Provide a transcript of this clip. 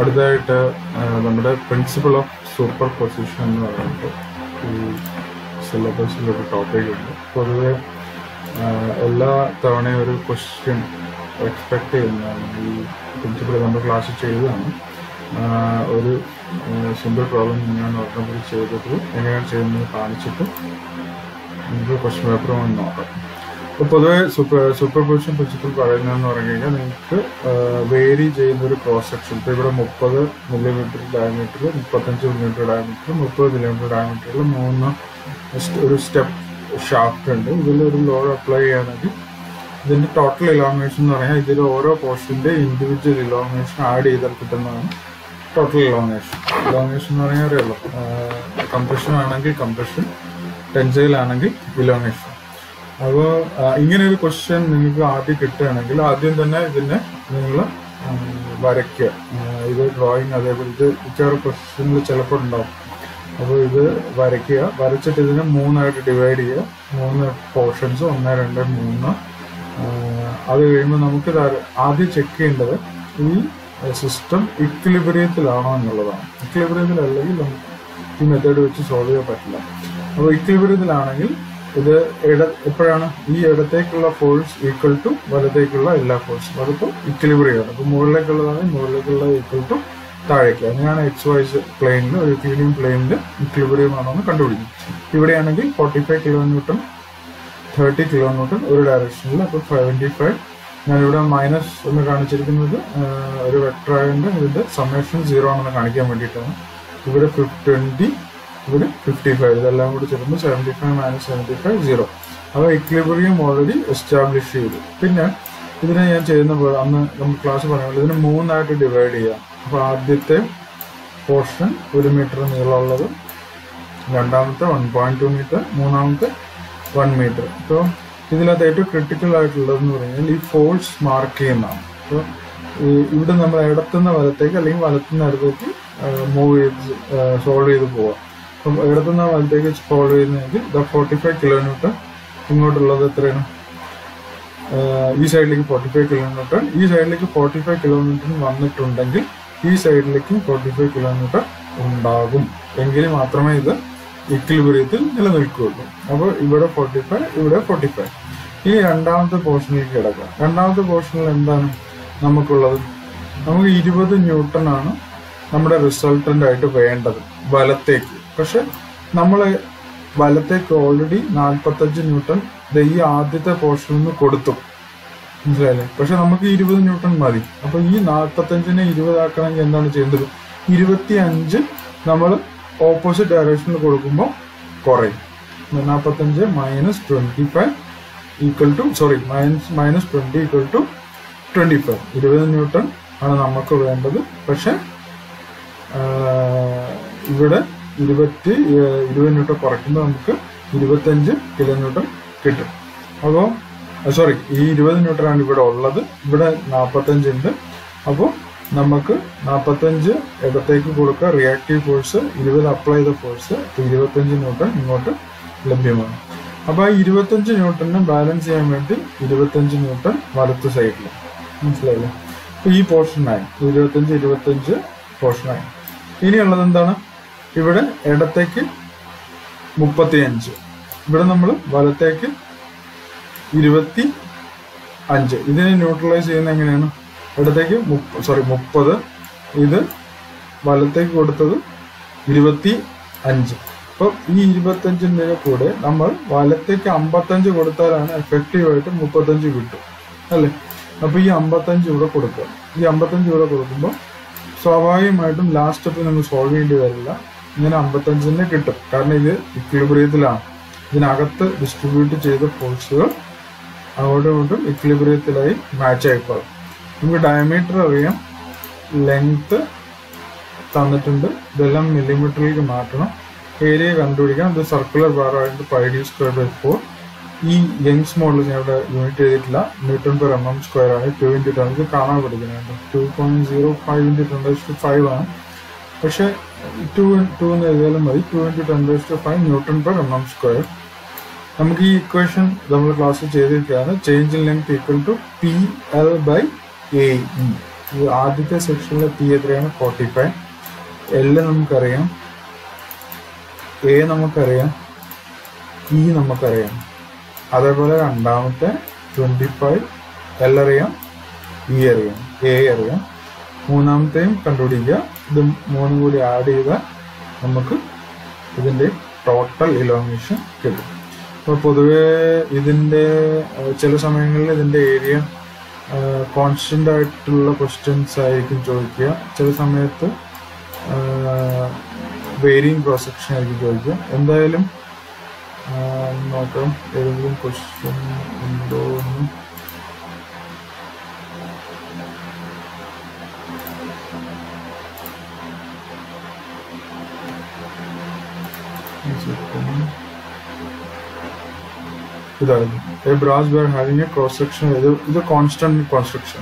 അടുത്തതായിട്ട് നമ്മുടെ principle of super position എന്ന് പറയുന്നത് ഈ സിലബസിലൊരു ഉണ്ട് പൊതുവെ എല്ലാ തവണയും ഒരു ക്വസ്റ്റ്യൻ എക്സ്പെക്ട് ചെയ്യുന്നതാണ് ഈ പ്രിൻസിപ്പിൾ നമ്മൾ ക്ലാസ് ചെയ്തതാണ് ഒരു സിമ്പിൾ പ്രോബ്ലം എങ്ങനെയാണ് ഓർഡർ ചെയ്തത് എങ്ങനെയാണ് ചെയ്യുന്നത് കാണിച്ചിട്ട് നമുക്ക് ക്വസ്റ്റ്യൻ പേപ്പർ വന്ന് നോക്കാം പൊതുവെ സൂപ്പർ സൂപ്പർ പൊസിഷൻ പ്രിൻസിപ്പിൾ പറയുന്നതെന്ന് പറഞ്ഞു കഴിഞ്ഞാൽ നിങ്ങൾക്ക് വേരി ചെയ്യുന്ന ഒരു ക്രോസ് സെക്ഷൻ ഇപ്പോൾ ഇവിടെ മുപ്പത് മില്ലിമീറ്റർ ഡയമീറ്റർ മുപ്പത്തഞ്ച് മില്ലിമീറ്റർ ഡയമീറ്റർ മുപ്പത് മില്ലിമീറ്റർ ഡയമീറ്ററിൽ മൂന്ന് ഒരു സ്റ്റെപ്പ് ഷാഫ്റ്റ് ഉണ്ട് ഇതിൽ ഒരു ലോഡ് അപ്ലൈ ചെയ്യുകയാണെങ്കിൽ ഇതിൻ്റെ ടോട്ടൽ ഇലോമിനേഷൻ എന്ന് പറഞ്ഞാൽ ഇതിൽ ഓരോ പോർഷൻ്റെ ഇൻഡിവിജ്വൽ ഇലോമിനേഷൻ ആഡ് ചെയ്താൽ കിട്ടുന്നതാണ് ടോട്ടൽ ഇലോമിനേഷൻ ഇലോമിനേഷൻ എന്ന് പറഞ്ഞാൽ അറിയാമല്ലോ കംപ്രഷൻ ആണെങ്കിൽ കംപ്രഷൻ ടെൻസൈൽ ആണെങ്കിൽ ഇലോമിനേഷൻ അപ്പോൾ ഇങ്ങനെ ഒരു ക്വസ്റ്റ്യൻ നിങ്ങൾക്ക് ആദ്യം കിട്ടുകയാണെങ്കിൽ ആദ്യം തന്നെ ഇതിനെ നിങ്ങൾ വരയ്ക്കുക ഇത് ഡ്രോയിങ് ഇത് മിക്കവാറും ക്വസ്റ്റ്യനുകൾ ചിലപ്പോൾ ഉണ്ടാവും അപ്പോൾ ഇത് വരയ്ക്കുക വരച്ചിട്ട് ഇതിനെ മൂന്നായിട്ട് ഡിവൈഡ് ചെയ്യുക മൂന്ന് പോർഷൻസ് ഒന്ന് രണ്ട് മൂന്ന് അത് കഴിയുമ്പോൾ നമുക്ക് ആദ്യം ചെക്ക് ചെയ്യേണ്ടത് ഈ സിസ്റ്റം ഇക്ലിബ്രിയത്തിലാണോ എന്നുള്ളതാണ് ഇക്ലിബ്രിയത്തിലല്ലെങ്കിൽ നമുക്ക് ഈ മെത്തേഡ് വെച്ച് സോൾവ് ചെയ്യാൻ പറ്റില്ല അപ്പോൾ ഇക്ലിബ്രിയത്തിലാണെങ്കിൽ ഇത് ഇട എപ്പോഴാണ് ഈ ഇടത്തേക്കുള്ള ഫോഴ്സ് ഈക്വൽ ടു വലത്തേക്കുള്ള എല്ലാ ഫോഴ്സും അതിപ്പോൾ ഇക്വലിബ്രിയാണ് അപ്പോൾ മുകളിലേക്കുള്ളതാണ് മുകളിലേക്കുള്ള ഈക്വൽ ടു താഴേക്ക് അങ്ങനെയാണ് എക്സ് വൈസ് പ്ലെയിനിൽ ഒരു ക്ലീനിയം പ്ലെയിനിൽ ഇക്വലിബ്രിയം ആണെന്ന് കണ്ടുപിടിക്കും ഇവിടെയാണെങ്കിൽ forty five kilo thirty kilo ഒരു ഡയറക്ഷനിൽ അപ്പോൾ സെവൻറ്റി ഫൈവ് ഞാനിവിടെ മൈനസ് ഒന്ന് കാണിച്ചിരിക്കുന്നത് ഒരു വെക്ടറായതിൻ്റെ ഇതിൻ്റെ സമ്മേഷൻ സീറോ ആണെന്ന് കാണിക്കാൻ വേണ്ടിയിട്ടാണ് ഇവിടെ ട്വൻറ്റി ഇവിടെ ഫിഫ്റ്റി ഫൈവ് ഇതെല്ലാം കൂടി ചേർന്ന് seventy five minus seventy five zero അപ്പോൾ ഇക്ലിബറിയം ഓൾറെഡി എസ്റ്റാബ്ലിഷ് ചെയ്തു പിന്നെ ഇതിനെ ഞാൻ ചെയ്യുന്ന പോലെ അന്ന് നമ്മൾ ക്ലാസ് പറയുമ്പോൾ ഇതിനെ മൂന്നായിട്ട് ഡിവൈഡ് ചെയ്യാം അപ്പോൾ ആദ്യത്തെ പോർഷൻ ഒരു മീറ്റർ നീളമുള്ളത് രണ്ടാമത്തെ വൺ പോയിന്റ് ടു മീറ്റർ മൂന്നാമത്തെ വൺ മീറ്റർ അപ്പോൾ ഇതിനകത്ത് ഏറ്റവും ക്രിട്ടിക്കൽ ആയിട്ടുള്ളതെന്ന് പറഞ്ഞാൽ ഈ ഫോഴ്സ് മാർക്ക് ചെയ്യുന്നതാണ് അപ്പോൾ ഇവിടെ നമ്മൾ ഇടത്തുനിന്ന് വലത്തേക്ക് അല്ലെങ്കിൽ വലത്തുനിന്ന് ഇടത്തേക്ക് മൂവ് ചെയ്ത് സോൾവ് ചെയ്ത് പോവാം അപ്പം ഇവിടെ നിന്ന് വലത്തേക്ക് സ്ക്രോൾ ചെയ്യുന്നതെങ്കിൽ ഇത് ഫോർട്ടി ഫൈവ് കിലോമീറ്റർ ഇങ്ങോട്ടുള്ളത് എത്രയാണ് ഈ സൈഡിലേക്ക് ഫോർട്ടി ഫൈവ് കിലോമീറ്റർ ഈ സൈഡിലേക്ക് ഫോർട്ടി ഫൈവ് കിലോമീറ്റർ വന്നിട്ടുണ്ടെങ്കിൽ ഈ സൈഡിലേക്കും ഫോർട്ടി ഫൈവ് കിലോമീറ്റർ ഉണ്ടാകും എങ്കിൽ മാത്രമേ ഇത് ഇക്വിലിബ്രിയത്തിൽ നിലനിൽക്കുകയുള്ളൂ അപ്പോൾ ഇവിടെ ഫോർട്ടി ഫൈവ് ഇവിടെ ഫോർട്ടി ഫൈവ് ഇനി രണ്ടാമത്തെ പോർഷനിലേക്ക് കിടക്കുക രണ്ടാമത്തെ പോർഷനിൽ എന്താണ് നമുക്കുള്ളത് നമുക്ക് ഇരുപത് ന്യൂട്ടൺ ആണ് നമ്മുടെ റിസൾട്ടൻ്റ് ആയിട്ട് വേണ്ടത് വലത്തേക്ക് പക്ഷെ നമ്മൾ വലത്തേക്ക് ഓൾറെഡി നാൽപ്പത്തഞ്ച് ന്യൂട്ടൺ ഈ ആദ്യത്തെ പോർഷനിൽ നിന്ന് കൊടുത്തു മനസ്സിലായില്ലേ പക്ഷെ നമുക്ക് ഇരുപത് ന്യൂട്ടൺ മതി അപ്പൊ ഈ നാൽപ്പത്തഞ്ചിനെ ഇരുപതാക്കണമെങ്കിൽ എന്താണ് ചെയ്യേണ്ടത് ഇരുപത്തി അഞ്ച് നമ്മൾ ഓപ്പോസിറ്റ് ഡയറക്ഷനിൽ കൊടുക്കുമ്പോൾ കുറയും നാൽപ്പത്തഞ്ച് minus twenty five equal to sorry minus minus twenty equal to twenty five ഇരുപത് ന്യൂട്ടൺ ആണ് നമുക്ക് വേണ്ടത് പക്ഷെ ഇവിടെ ഇരുപത്തി ഇരുപത് ന്യൂട്ടൺ കുറയ്ക്കുമ്പോൾ നമുക്ക് ഇരുപത്തഞ്ച് കിലോ ന്യൂട്ടൺ കിട്ടും അപ്പോൾ സോറി ഈ ഇരുപത് ന്യൂട്ടൺ ആണ് ഇവിടെ ഉള്ളത് ഇവിടെ നാൽപ്പത്തഞ്ച് ഉണ്ട് അപ്പോൾ നമുക്ക് നാൽപ്പത്തഞ്ച് ഇടത്തേക്ക് കൊടുക്കുക റിയാക്റ്റീവ് ഫോഴ്സ് ഇരുപത് അപ്ലൈ ചെയ്ത ഫോഴ്സ് ഇരുപത്തഞ്ച് ന്യൂട്ടൺ ഇങ്ങോട്ട് ലഭ്യമാണ് അപ്പോൾ ആ ഇരുപത്തഞ്ച് ന്യൂട്ടനെ ബാലൻസ് ചെയ്യാൻ വേണ്ടി ഇരുപത്തഞ്ച് ന്യൂട്ടൺ വലത്ത് സൈഡിൽ മനസ്സിലായില്ലേ അപ്പോൾ ഈ പോർഷനായി ഇരുപത്തഞ്ച് ഇരുപത്തഞ്ച് പോർഷനായി ഇനിയുള്ളത് എന്താണ് ഇവിടെ ഇടത്തേക്ക് മുപ്പത്തിയഞ്ച് ഇവിടെ നമ്മൾ വലത്തേക്ക് ഇരുപത്തി അഞ്ച് ഇതിനെ ന്യൂട്രലൈസ് ചെയ്യുന്ന എങ്ങനെയാണ് ഇടത്തേക്ക് സോറി മുപ്പത് ഇത് വലത്തേക്ക് കൊടുത്തത് ഇരുപത്തി അഞ്ച് അപ്പം ഈ ഇരുപത്തഞ്ചിൻ്റെ കൂടെ നമ്മൾ വലത്തേക്ക് അമ്പത്തഞ്ച് കൊടുത്താലാണ് എഫക്റ്റീവായിട്ട് മുപ്പത്തഞ്ച് കിട്ടും അല്ലേ അപ്പോൾ ഈ അമ്പത്തഞ്ച് ഇവിടെ കൊടുക്കുക ഈ അമ്പത്തഞ്ച് ഇവിടെ കൊടുക്കുമ്പോൾ സ്വാഭാവികമായിട്ടും ലാസ്റ്റ് സ്റ്റെപ്പ് നമ്മൾ സോൾവ് ചെയ്യേണ്ടി വരില്ല ഇങ്ങനെ അമ്പത്തഞ്ചിന് കിട്ടും കാരണം ഇത് ഇക്വിലിബ്രിയത്തിലാണ് ഇതിനകത്ത് ഡിസ്ട്രിബ്യൂട്ട് ചെയ്ത ഫോഴ്സുകൾ അങ്ങോട്ടും ഇങ്ങോട്ടും ഇക്വിലിബ്രിയത്തിലായി മാച്ച് ആയിക്കോളും നമുക്ക് ഡയമീറ്റർ അറിയാം ലെങ്ത് തന്നിട്ടുണ്ട് ഇതെല്ലാം മില്ലിമീറ്ററിലേക്ക് മാറ്റണം ഏരിയ കണ്ടുപിടിക്കാം ഇത് സർക്കുലർ ബാർ ആയിട്ട് pi D square by four E Young's modulus ഞാൻ ഇവിടെ യൂണിറ്റ് ചെയ്തിട്ടില്ല newton per M M square ആണ് ടു ഇൻറ്റു ടെൻ ഇത് കാണാൻ പഠിക്കുന്നുണ്ട് two point zero five into five ആണ് പക്ഷേ ടു ടു എന്ന് എഴുതിയാലും മതി two into ten two five newton per M M square നമുക്ക് ഈ ഇക്വേഷൻ നമ്മൾ ക്ലാസ്സിൽ ചെയ്തിരിക്കുകയാണ് change in length equal to P L by A E ആദ്യത്തെ സെക്ഷനിലെ പി എത്രയാണ് ഫോർട്ടി ഫൈവ് എൽ നമുക്കറിയാം എ നമുക്കറിയാം ഇ e നമുക്കറിയാം അതേപോലെ രണ്ടാമത്തെ ട്വൻറ്റി ഫൈവ് എൽ അറിയാം ഇ e അറിയാം എ അറിയാം മൂന്നാമത്തെയും കണ്ടുപിടിക്കുക ഇത് മൂന്നും കൂടി ആഡ് ചെയ്താൽ നമുക്ക് ഇതിൻ്റെ ടോട്ടൽ ഇലോമിനേഷൻ കിട്ടും അപ്പോൾ പൊതുവേ ഇതിൻ്റെ ചില സമയങ്ങളിൽ ഇതിൻ്റെ ഏരിയ കോൺസ്റ്റൻ്റ് ആയിട്ടുള്ള ക്വസ്റ്റ്യൻസ് ആയിരിക്കും ചോദിക്കുക ചില സമയത്ത് വേരിയിങ് ക്രോസ് സെക്ഷൻ ആയിരിക്കും ചോദിക്കുക എന്തായാലും നോക്കാം ഏതെങ്കിലും ക്വസ്റ്റ്യൻ ഉണ്ടോ എന്നും A brass wire having a cross section is a constant construction.